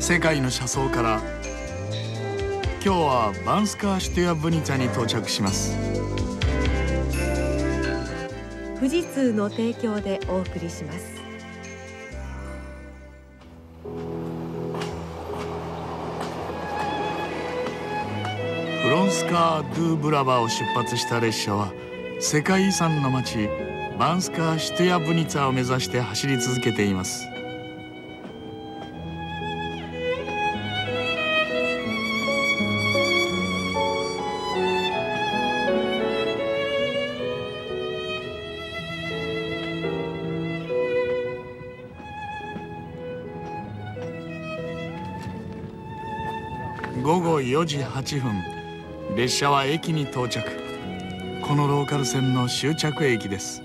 世界の車窓から。今日はバンスカーシュテヤブニツァに到着します。富士通の提供でお送りします。フロンスカー・ドゥ・ブラバを出発した列車は世界遺産の町バンスカー・シュテヤブニツァを目指して走り続けています午後4時8分。列車は駅に到着。このローカル線の終着駅です。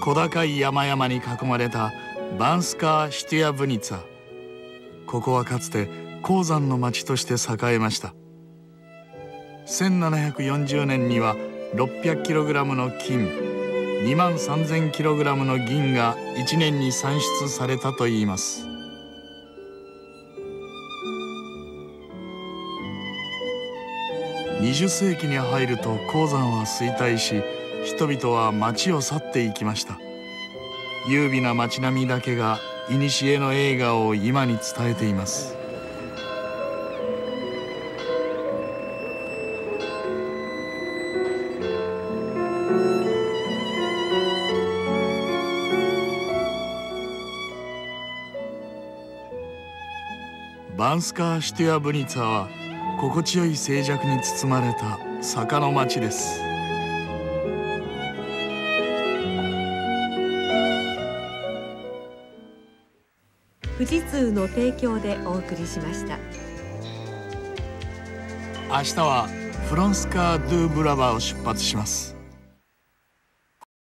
小高い山々に囲まれたバンスカー・シティアブニツァ。ここはかつて鉱山の町として栄えました。1740年には 600kg の金。2万 3000kg の銀が1年に産出されたといいます。20世紀に入ると鉱山は衰退し人々は町を去っていきました。優美な町並みだけが古の映画を今に伝えています。バンスカーシュティアブニツァは心地よい静寂に包まれた坂の町です。富士通の提供でお送りしました。明日はフロンスカー・ドゥ・ブラバーを出発します